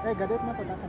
Eh, gadet mah tetakan.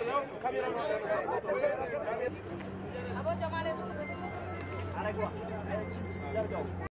아버지 만에